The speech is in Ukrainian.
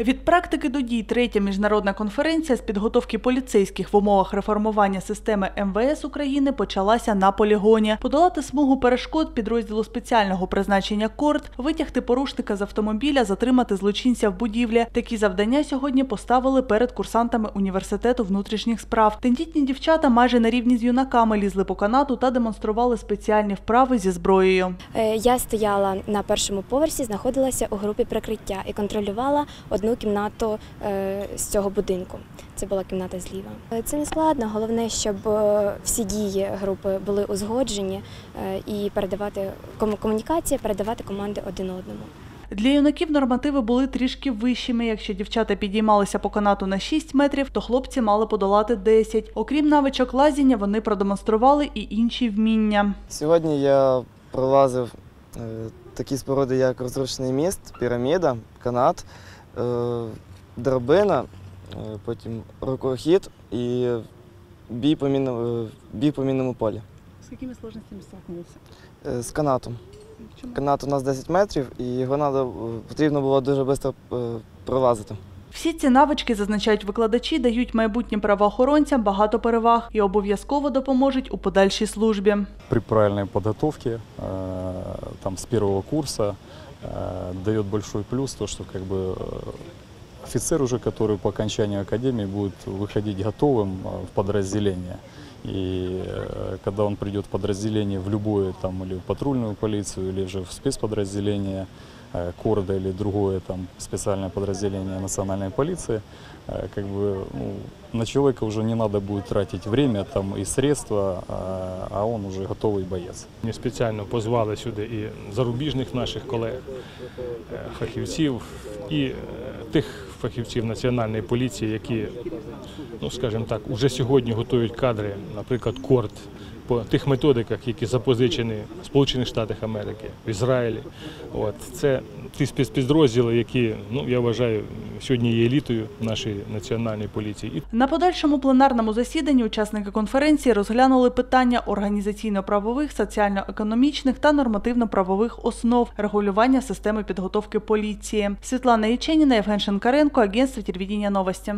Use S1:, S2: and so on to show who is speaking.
S1: Від практики до дій третя міжнародна конференція з підготовки поліцейських в умовах реформування системи МВС України почалася на полігоні. Подолати смугу перешкод підрозділу спеціального призначення КОРД, витягти порушника з автомобіля, затримати злочинця в будівлі. Такі завдання сьогодні поставили перед курсантами університету внутрішніх справ. Тендітні дівчата майже на рівні з юнаками лізли по канату та демонстрували спеціальні вправи зі зброєю.
S2: Е, Я стояла на першому поверсі, знаходилася у групі прикриття і контролювала одну кімнату е, з цього будинку. Це була кімната зліва. Е, Це не складно. Головне, щоб е, всі дії групи були узгоджені і передавати кому- комунікація, передавати команди один одному.
S1: Для юнаків нормативи були трішки вищими. Якщо дівчата підіймалися по канату на 6 метрів, то хлопці мали подолати 10. Окрім навичок лазіння, вони продемонстрували і інші вміння.
S3: Сьогодні я пролазив такі споруди, як розрушений міст, піраміда, канат, драбина, е, потім рукохід і бій по, мінному, е, бій по мінному полі
S1: З якими сложностями столкнулися?
S3: Е, з канатом. Канат у нас 10 метрів, і його надо, потрібно було дуже швидко е, пролазити.
S1: Всі ці навички, зазначають викладачі, дають майбутнім правоохоронцям багато переваг і обов'язково допоможуть у подальшій службі.
S4: при правильной подготовке, э, там с первого курса, э, дает большой плюс то, что как бы э, офицер уже, который по окончанию академии будет выходить готовым э, в подразделение. И э, когда он придет в подразделение в любое там или в патрульную полицию, или же в спецподразделение э, Корда или другое там специальное подразделение национальной полиции, э, как бы ну, на человека уже не надо будет тратить время там и средства, а- а он уже готовый боец.
S5: Ми спеціально позвали сюди і зарубіжних наших колег, е, фахівців, і е, тих фахівців національної поліції, які, ну скажімо так, уже сьогодні готують кадри, наприклад, корт по тих методиках, які запозичені в Сполучених Штатах Америки, в Ізраїлі. От це ті спецпідрозділи, які ну я вважаю сьогодні є елітою нашої національної поліції.
S1: На подальшому пленарному засіданні учасники конференції розглянули питання організаційно-правових, соціально-економічних та нормативно-правових основ регулювання системи підготовки поліції. Світлана Яченіна, Євген Шинкаренко, агентство телевідіння новості.